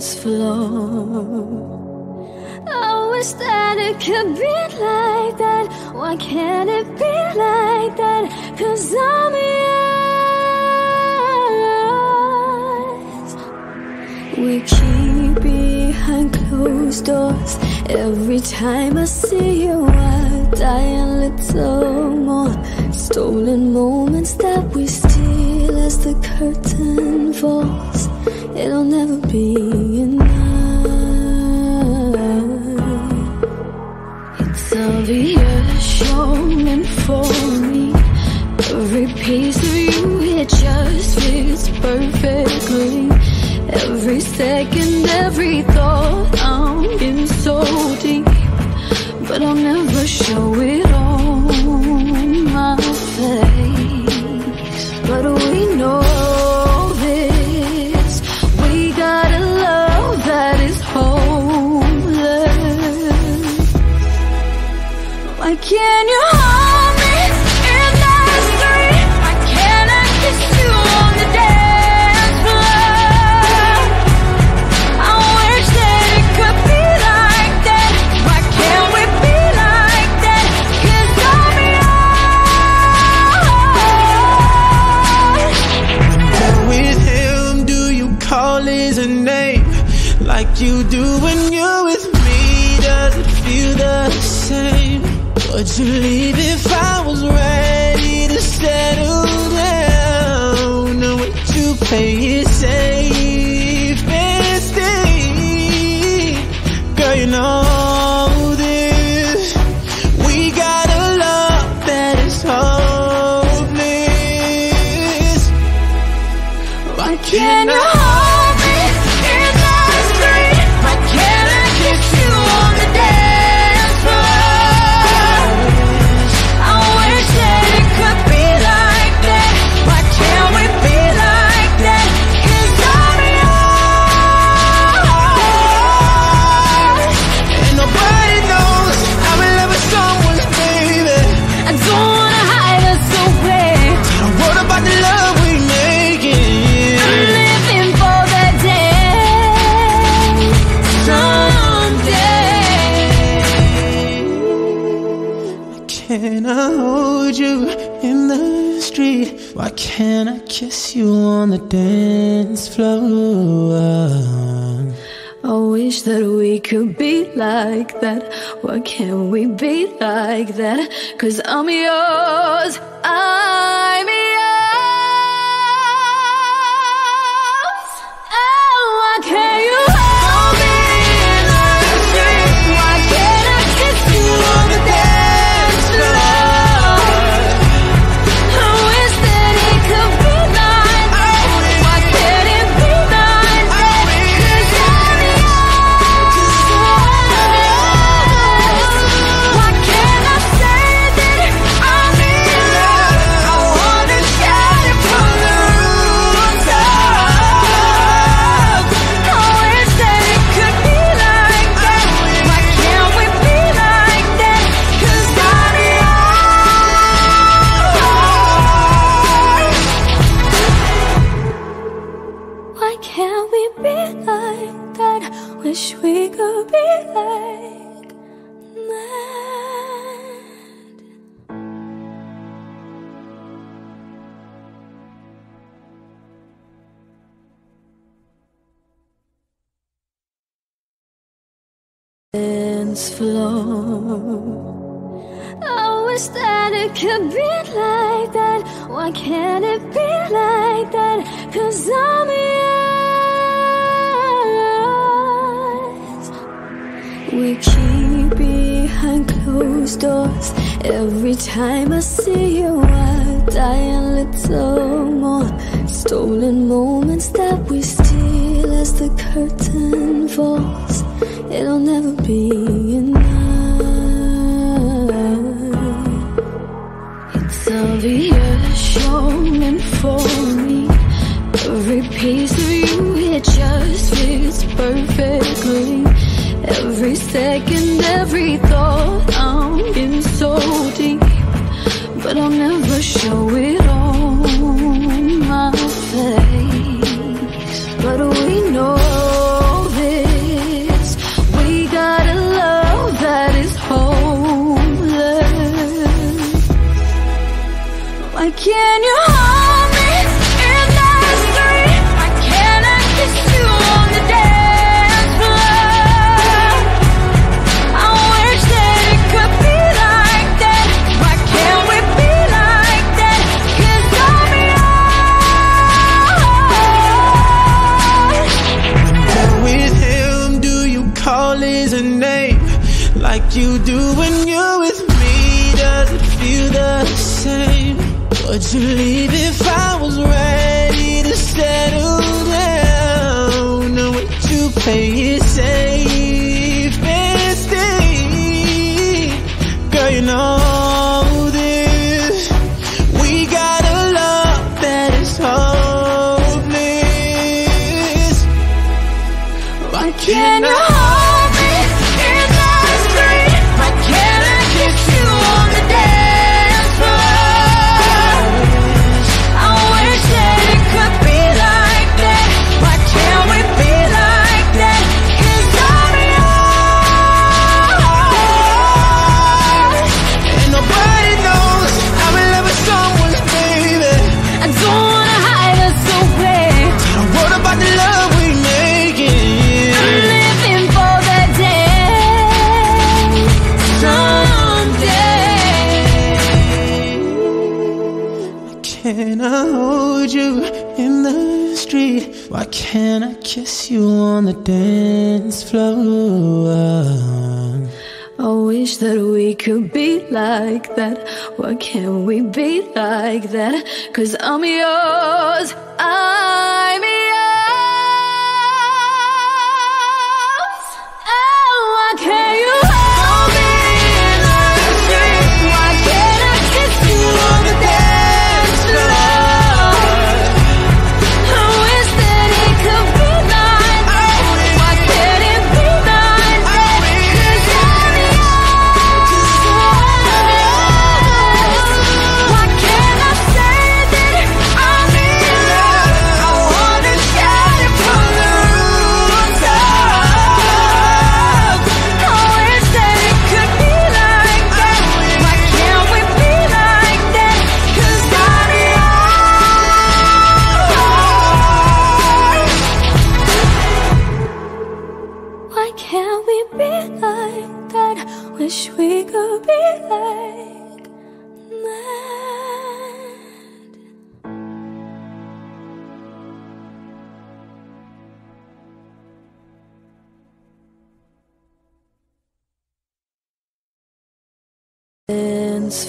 floor. I wish that it could be like that. Why can't it be like that? Cause I'm yours. We keep behind closed doors. Every time I see you, I die a little more. Stolen moments that we steal as the curtain falls. It'll never be enough. It's obvious you're for me. Every piece of you, it just fits perfectly. Every second, every You leave if I was ready to settle down? Or would you play it safe and stay? Girl, you know this. We got a love that is hopeless. Why Can you can't I kiss you on the dance floor? I wish that we could be like that. Why can't we be like that? Cause I'm yours. I'm Floor. I wish that it could be like that. Why can't it be like that? Cause I'm yours. We keep behind closed doors. Every time I see you, I die a little more. Stolen moments that we steal as the curtain falls. It'll never be enough. It's obvious you're meant for me. Every piece of you, it just fits perfectly. Every second, every thought, I'm in so deep. But I'll never show it Would you leave if I was ready to settle down? Or would you play it safe? when I kiss you on the dance floor. I wish that we could be like that. Why can't we be like that? Cause I'm yours. I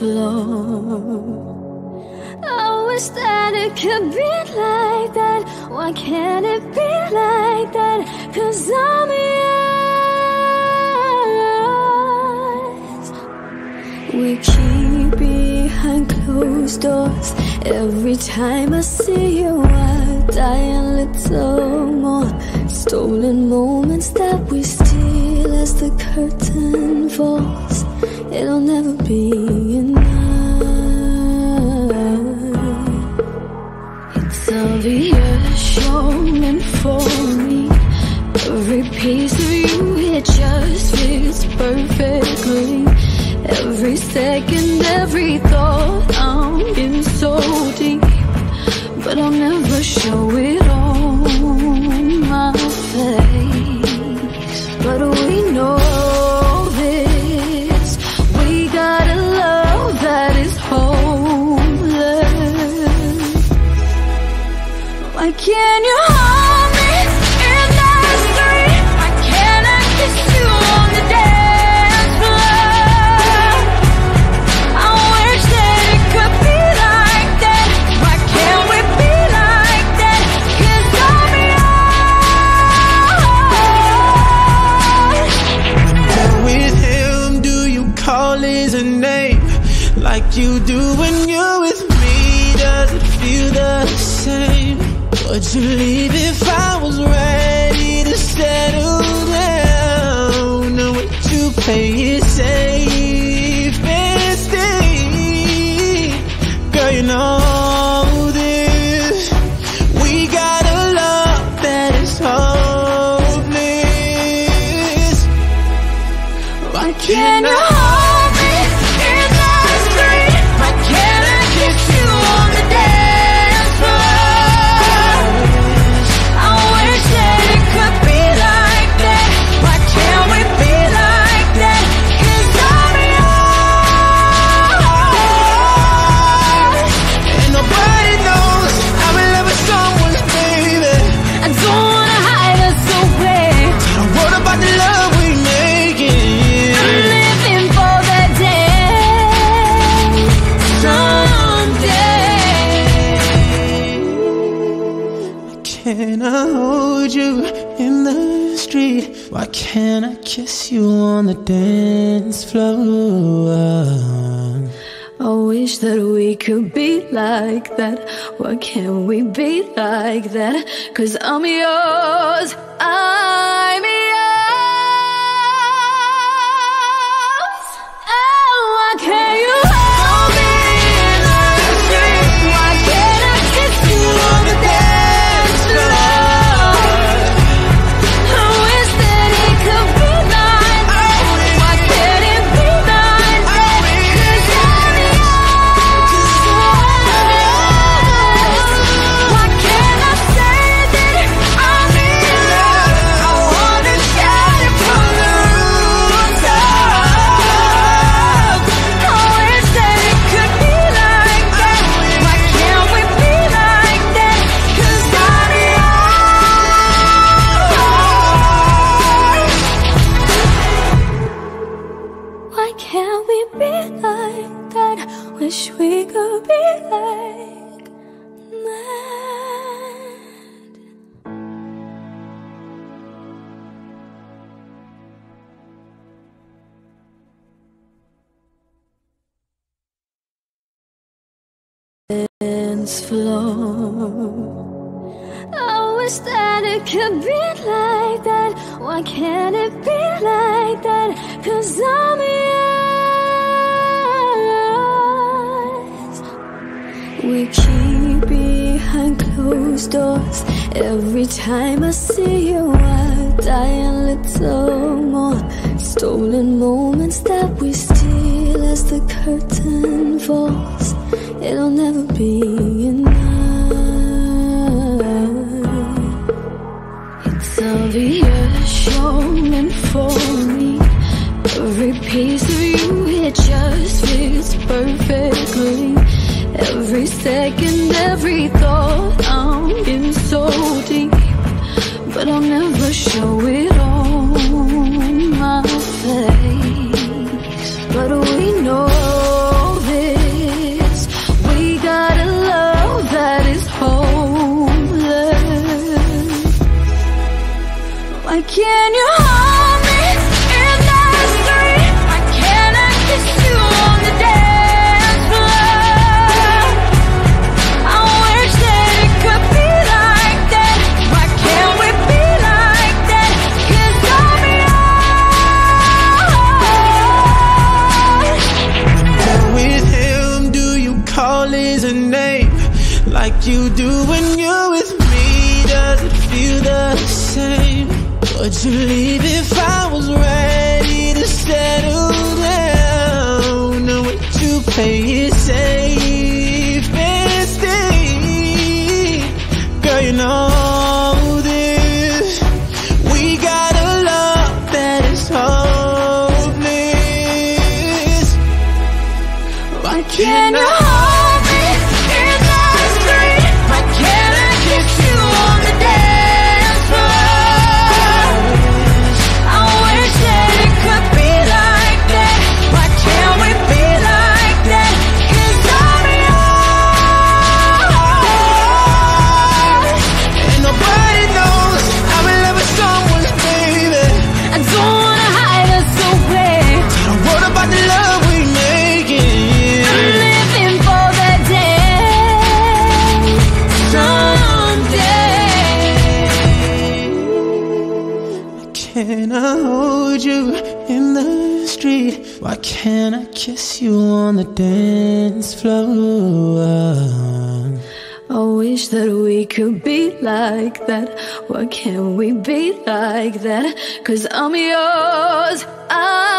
flow. I wish that it could be like that. Why can't it be like that? Cause I'm yours. We keep behind closed doors. Every time I see you, I die a little more. Stolen moments that we steal as the curtain falls. It'll never be enough. You're meant for me. Every piece of you, it just fits perfectly. Every second, every thought I'm in so deep. But I'll never show it Say you say. the dance floor. I wish that we could be like that. Why can't we be like that? Cause I'm yours. I flow. Oh, I wish that it could be like that. Why can't it be like that? Cause I'm yours. We keep behind closed doors. Every time I see you, I die a little more. Stolen moments that we steal as the curtain falls it'll never be enough. It's obvious you're meant for me. Every piece of you, it just fits perfectly. Every second, every thought, I'm in so deep. But I'll never show it all. Can you Would you leave if I was ready to settle down? Would you play it safe? on the dance floor. I wish that we could be like that. Why can't we be like that? Cause I'm yours. I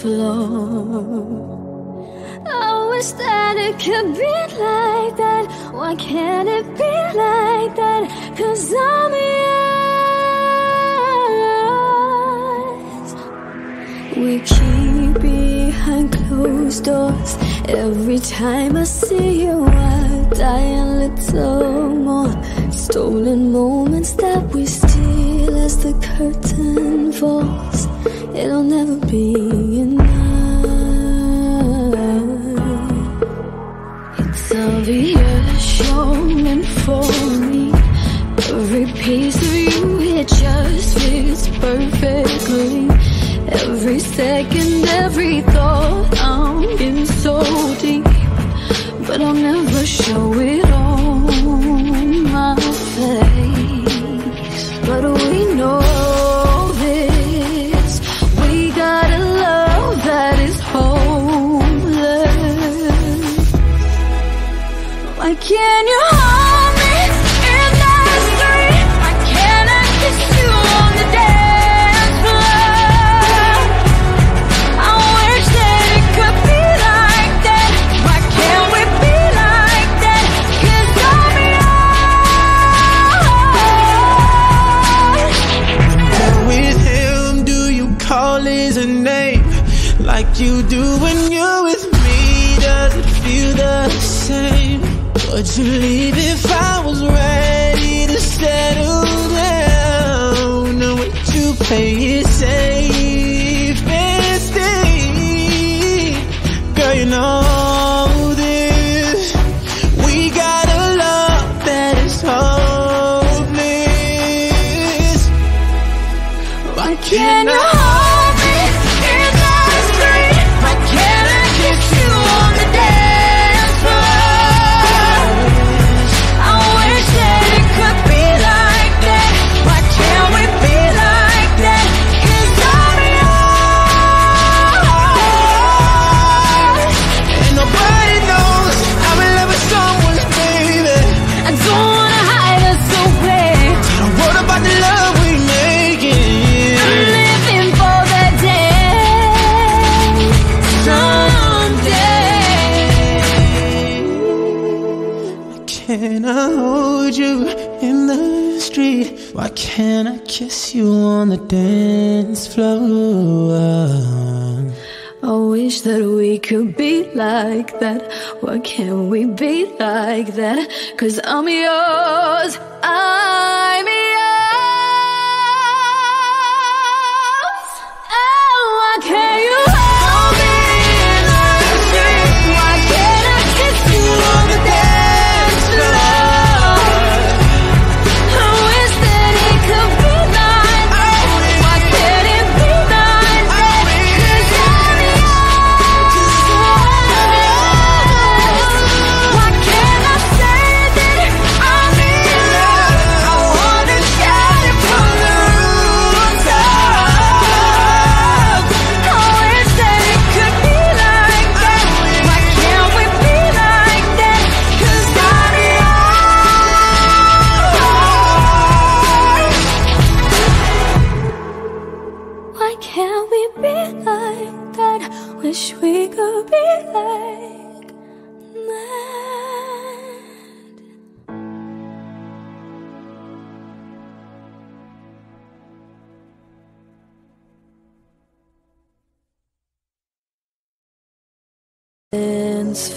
floor. I wish that it could be like that. Why can't it be like that? Cause I'm yours. We keep behind closed doors. Every time I see you, I die a little more. Stolen moments that we steal as the curtain falls. It'll never be enough. It's obvious you're meant for me. Every piece of you, it just fits perfectly. Every second, every thought, I'm in so deep. But I'll never show it on would on the dance floor? I wish that we could be like that. Why can't we be like that? Cause I'm yours. I'm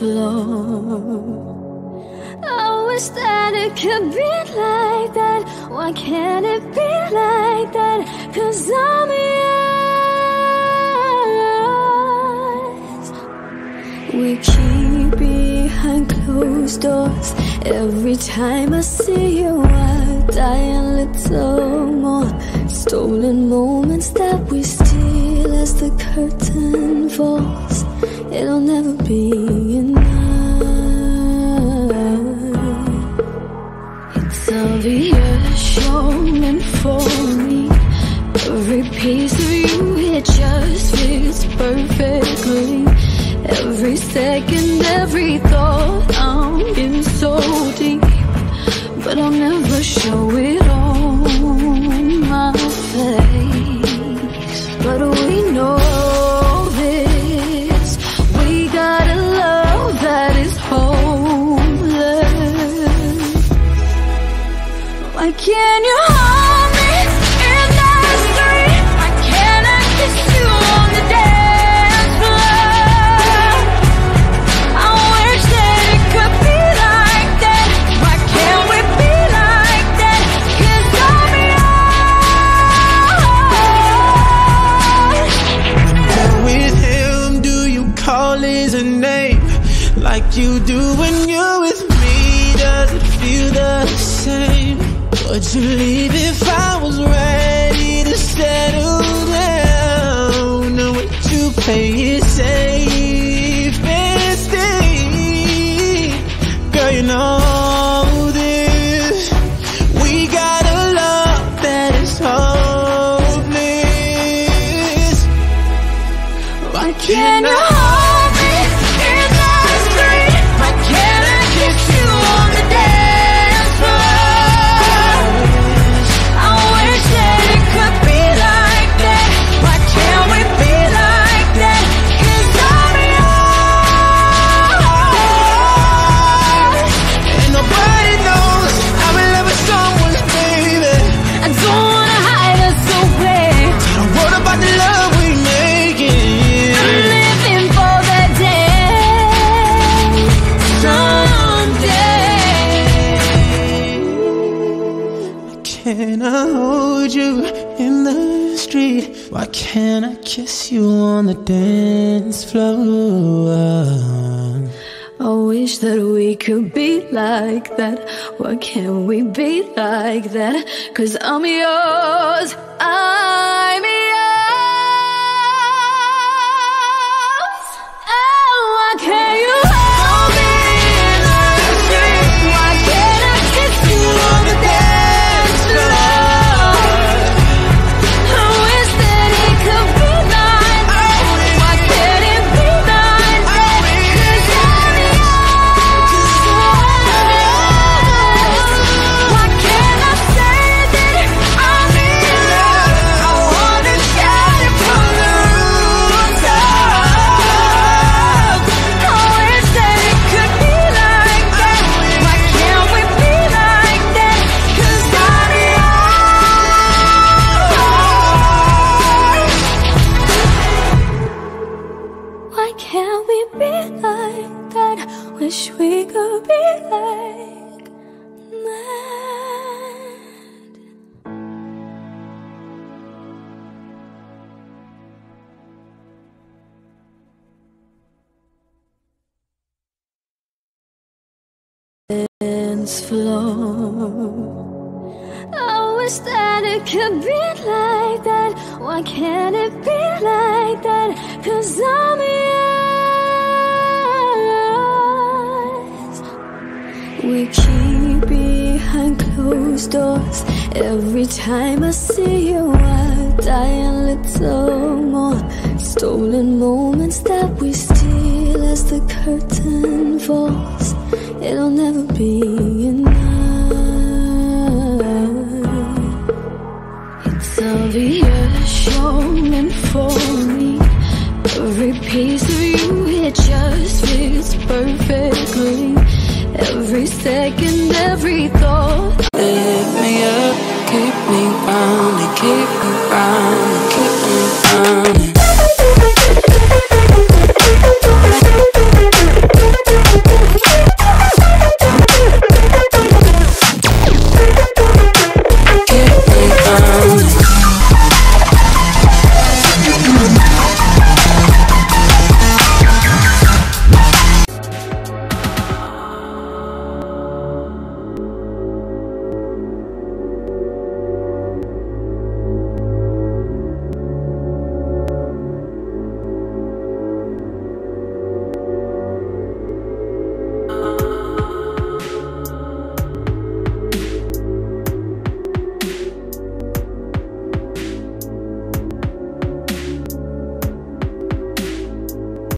Dance floor. Oh, I wish that it could be like that. Why can't it be like that? Cause I'm yours. We keep behind closed doors. Every time I see you, I die a little more. Stolen moments that we steal as the curtain falls. It'll never be enough. It's obvious you're meant for me. Every piece of you, it just fits perfectly. Every second, every thought, I'm in so deep. But I'll never show it you play on the dance floor? I wish that we could be like that. Why can't we be like that? Cause I'm yours. I'm yours. Oh, why can't you Floor. Oh, I wish that it could be like that. Why can't it be like that? Cause I'm yours. We keep behind closed doors. Every time I see you, I die a little more. Stolen moments that we steal as the curtain falls it'll never be enough. It's obvious you're meant for me. Every piece of you, it just fits perfectly. Every second, everything.